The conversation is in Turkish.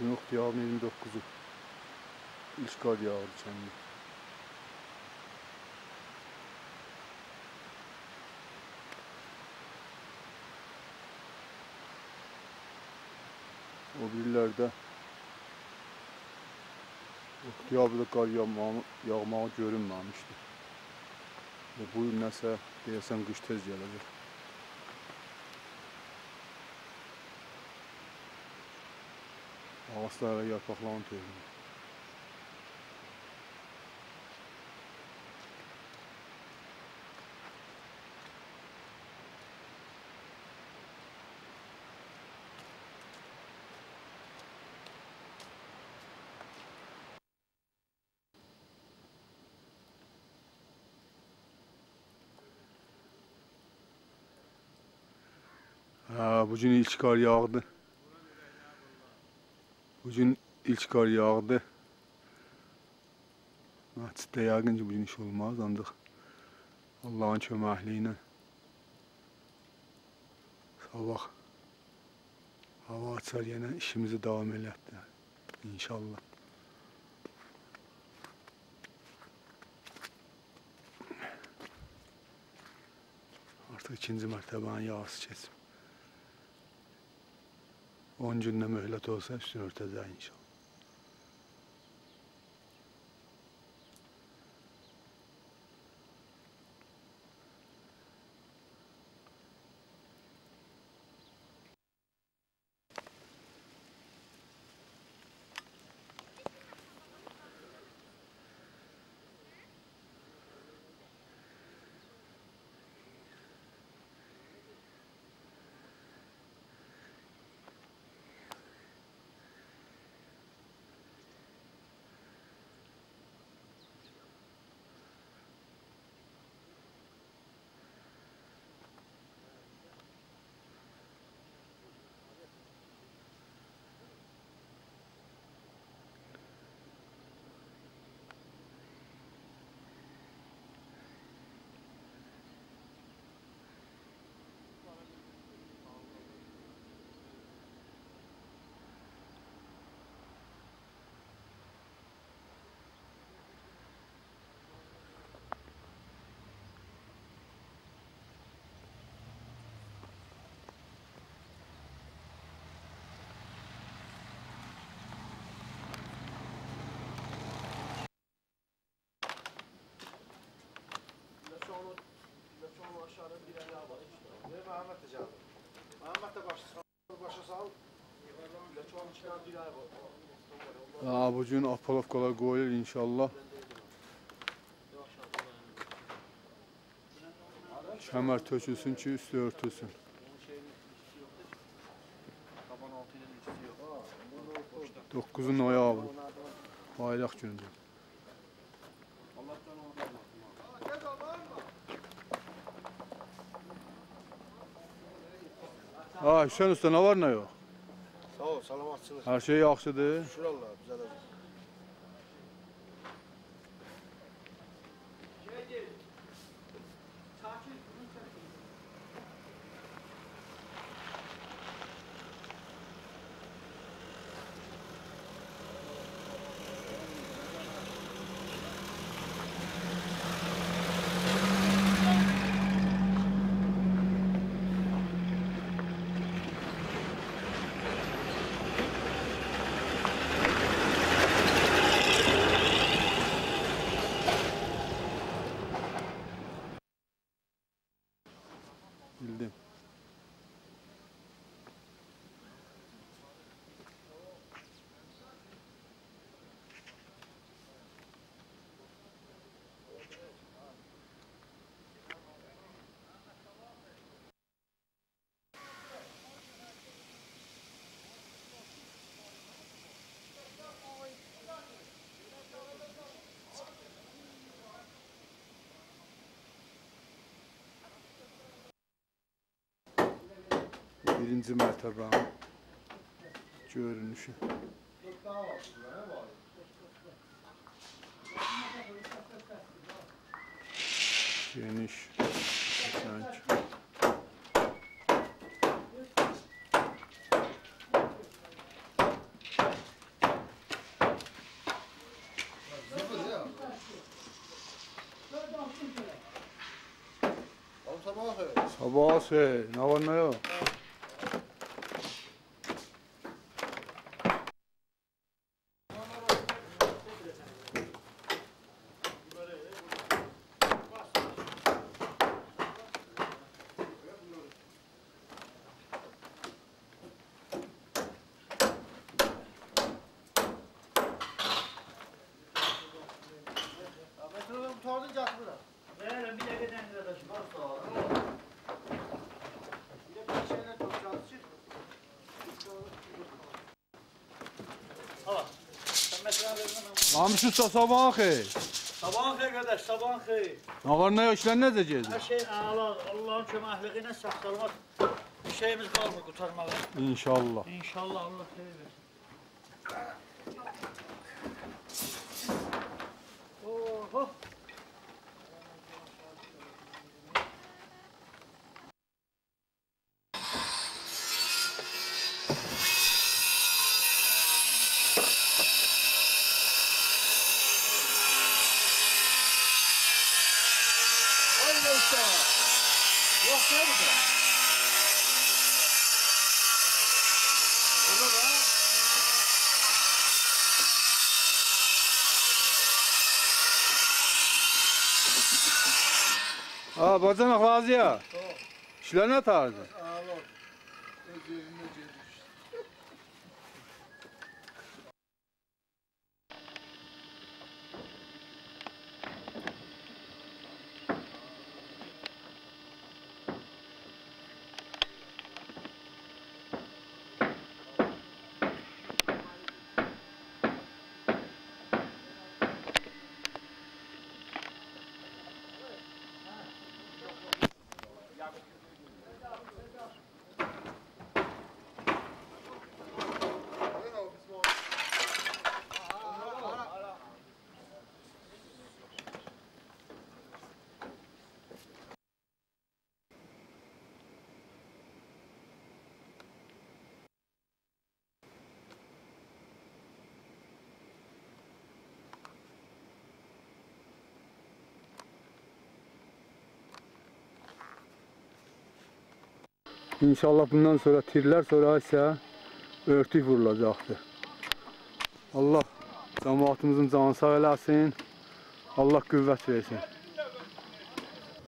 Cənub diyarının 29-u. İlk qar yağdı kəndi. O birlərdə oktyabrda qar yağmağı, yağmağı görünməmişdi. Və bu il nəsə deyəsən qış tez gələcək. Ağaçlara yarpaqların tökülür. Ha, bugün ilk kar yağdı. Bugün ilk kar yağdı. Məsciddə yəqin ki, bugün iş olmaz, ancaq Allahın köməkliyi sabah hava açar yenə işimizi davam elətdir. İnşallah. Artıq ikinci mərtəbənin yağısı keçib. 10 gündə möhlət olsa üstünü örtəcək inşallah. Aşağıda bir daha var işte. Ve Mehmet de canım. Mehmet de başa sal. Başa sal. Leçonun içinden bir ay var. Ha, bugün apalovkalar qoyulur inşallah. Kəmər tökülsün ki, üstü örtülsün. 9 noyabr, bayraq günüdür. Allah'tan oradan Ha, Hüseyin usta, nə var, nə yox? Sağ ol, salamatsınız. Hər şey yaxşıdır. Şükür Allah, güzel olsun. Birinci mərtəbənin görünüşü. Geniş, sanki. Sabah olsun. Sabah olsun. Ne var ne yok? Mamiş usta sabah şey. Sabahın xeyir qardaş, sabahın xeyir. Yok işler ne diyeceğiz? Her şey ala, Allah'ın köməkliyi ilə saxlamaq bir şeyimiz qalmır qurtarmağa. İnşallah. İnşallah Allah xeyir versin. Oho. Allah usta. Yok ne bu da? Burada da. Ha bacanak razı ya. İşler ne tarzı? Ağlar. Öz yerinde İnşallah bundan sonra tirler sonra ise örtük vurulacaktır. Allah cemaatimizin canı sağ eləsin. Allah qüvvət versin.